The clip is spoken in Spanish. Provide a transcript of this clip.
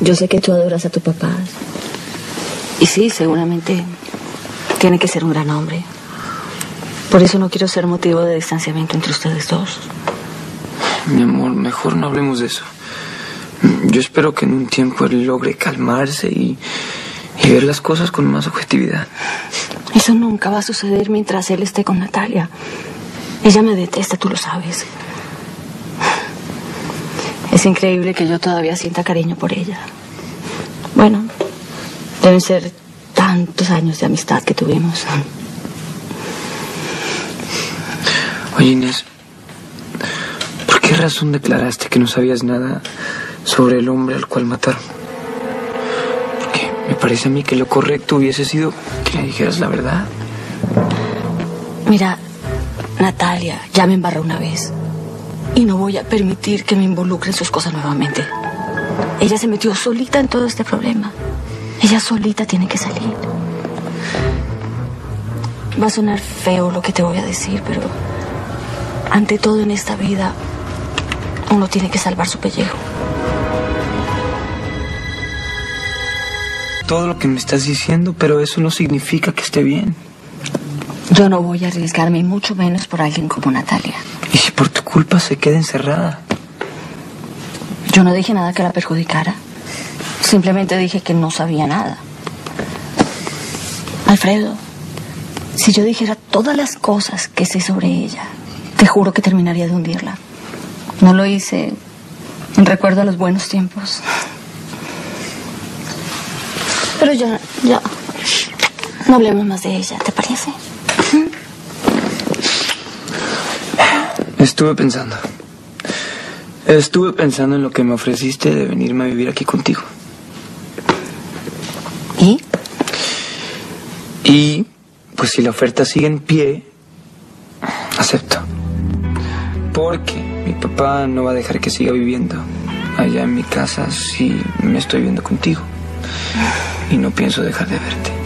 Yo sé que tú adoras a tu papá. Y sí, seguramente tiene que ser un gran hombre. Por eso no quiero ser motivo de distanciamiento entre ustedes dos. Mi amor, mejor no hablemos de eso. Yo espero que en un tiempo él logre calmarse y, y ver las cosas con más objetividad. Eso nunca va a suceder mientras él esté con Natalia. Ella me detesta, tú lo sabes. Es increíble que yo todavía sienta cariño por ella. Bueno, deben ser tantos años de amistad que tuvimos. Oye, Inés, ¿por qué razón declaraste que no sabías nada sobre el hombre al cual mataron? Porque me parece a mí que lo correcto hubiese sido que le dijeras la verdad. Mira, Natalia ya me embarró una vez. Y no voy a permitir que me involucre en sus cosas nuevamente. Ella se metió solita en todo este problema. Ella solita tiene que salir. Va a sonar feo lo que te voy a decir, pero ante todo en esta vida, uno tiene que salvar su pellejo. Todo lo que me estás diciendo, pero eso no significa que esté bien. Yo no voy a arriesgarme, y mucho menos por alguien como Natalia. ¿Y si por culpa se queda encerrada? Yo no dije nada que la perjudicara. Simplemente dije que no sabía nada. Alfredo, si yo dijera todas las cosas que sé sobre ella, te juro que terminaría de hundirla. No lo hice en recuerdo a los buenos tiempos. Pero ya, ya. No hablemos más de ella, ¿te parece? Estuve pensando. Estuve pensando en lo que me ofreciste de venirme a vivir aquí contigo. ¿Y? Y, pues si la oferta sigue en pie, acepto. Porque mi papá no va a dejar que siga viviendo allá en mi casa si me estoy viendo contigo. Y no pienso dejar de verte.